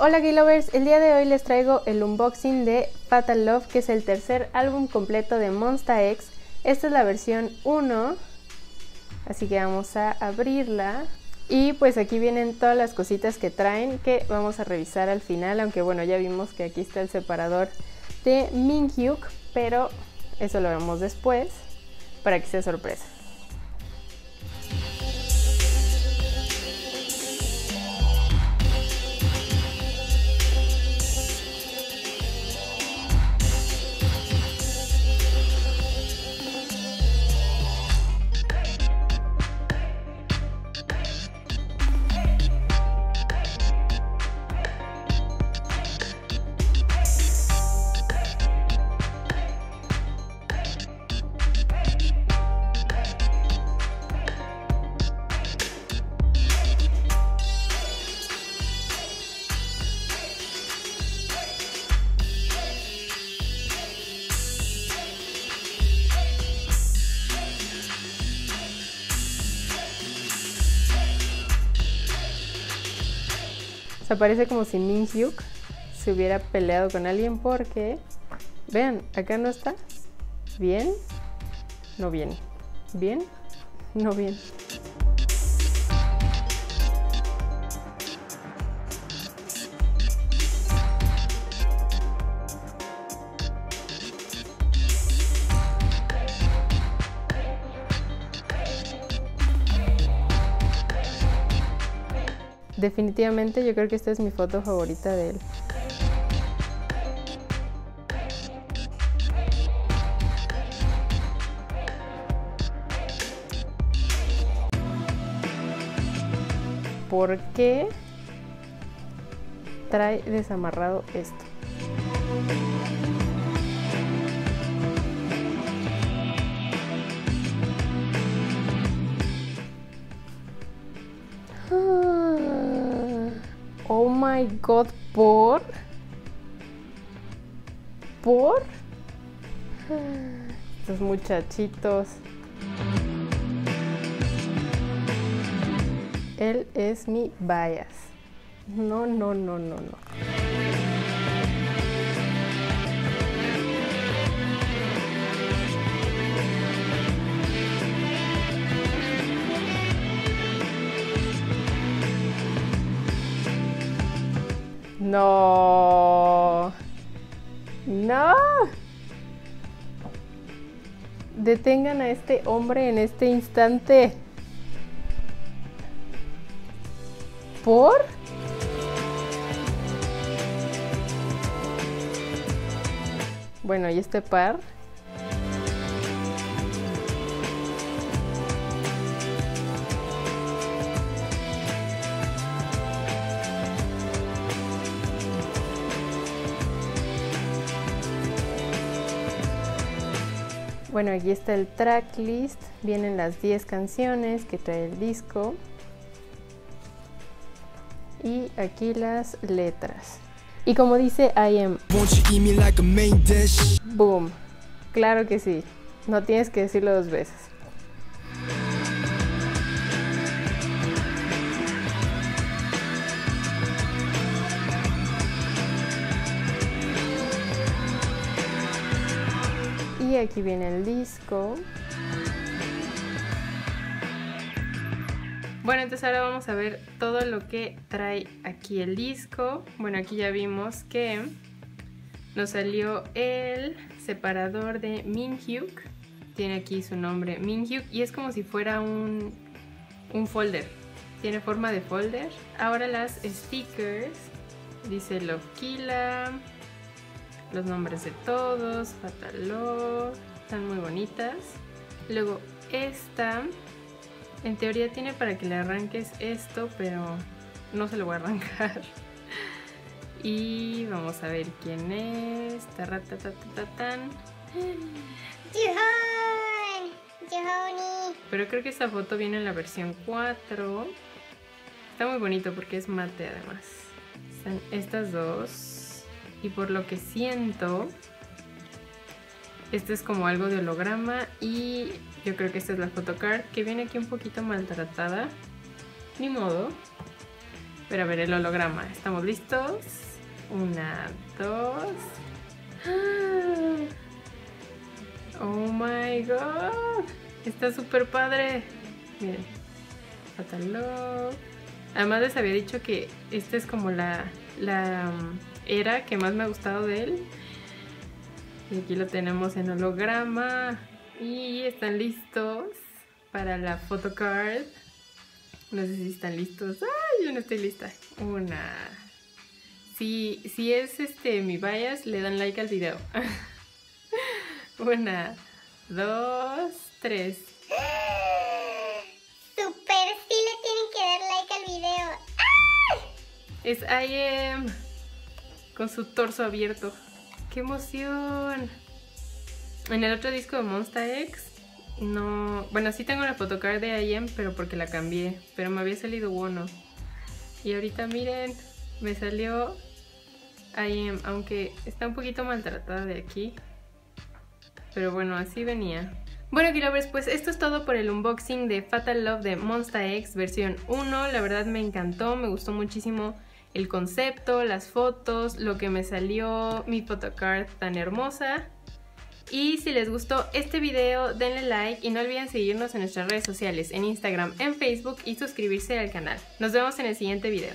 Hola Gay Lovers, el día de hoy les traigo el unboxing de Fatal Love, que es el tercer álbum completo de Monsta X. Esta es la versión 1, así que vamos a abrirla. Y pues aquí vienen todas las cositas que traen que vamos a revisar al final, aunque bueno, ya vimos que aquí está el separador de Minhyuk, pero eso lo vemos después para que sea sorpresa. Sea, parece como si Min Hyuk se hubiera peleado con alguien porque, vean, acá no está. Bien, no bien. Bien, no bien. Definitivamente yo creo que esta es mi foto favorita de él. ¿Por qué trae desamarrado esto? Oh my god, ¿por? ¿Por? Estos muchachitos. Él es mi bias. No, no, no, no, no. No. No. Detengan a este hombre en este instante. ¿Por? Bueno, y este par. Bueno, aquí está el tracklist, vienen las 10 canciones que trae el disco y aquí las letras. Y como dice I am Boom. Claro que sí. No tienes que decirlo dos veces. Aquí viene el disco. Bueno, entonces ahora vamos a ver todo lo que trae aquí el disco. Bueno, aquí ya vimos que nos salió el separador de Minhyuk. Tiene aquí su nombre Minhyuk y es como si fuera un, un folder. Tiene forma de folder. Ahora las stickers. Dice Love. Los nombres de todos. Love. Están muy bonitas. Luego esta en teoría tiene para que le arranques esto, pero no se lo voy a arrancar. Y vamos a ver quién es. Taratatatatan. Pero creo que esta foto viene en la versión 4. Está muy bonito porque es mate además. Están estas dos. Y por lo que siento, este es como algo de holograma y yo creo que esta es la photocard que viene aquí un poquito maltratada. Ni modo. Pero a ver el holograma. ¿Estamos listos? Una, dos. Oh my god. Está súper padre. Miren. Fatal. Además les había dicho que esta es como la, la era que más me ha gustado de él. Y aquí lo tenemos en holograma. Y están listos para la photocard. No sé si están listos. ¡Ay! Yo no estoy lista. Una. Si, si es este mi bias, le dan like al video. Una, dos, tres. Super, sí le tienen que dar like al video. Es I am con su torso abierto. ¡Qué emoción! En el otro disco de Monster X, no. Bueno, sí tengo la photocard de I am, pero porque la cambié. Pero me había salido uno. Y ahorita miren, me salió I am, aunque está un poquito maltratada de aquí. Pero bueno, así venía. Bueno, Kilovers, pues esto es todo por el unboxing de Fatal Love de Monster X versión 1. La verdad me encantó, me gustó muchísimo el concepto, las fotos, lo que me salió, mi photocard tan hermosa. Y si les gustó este video, denle like y no olviden seguirnos en nuestras redes sociales, en Instagram, en Facebook y suscribirse al canal. Nos vemos en el siguiente video.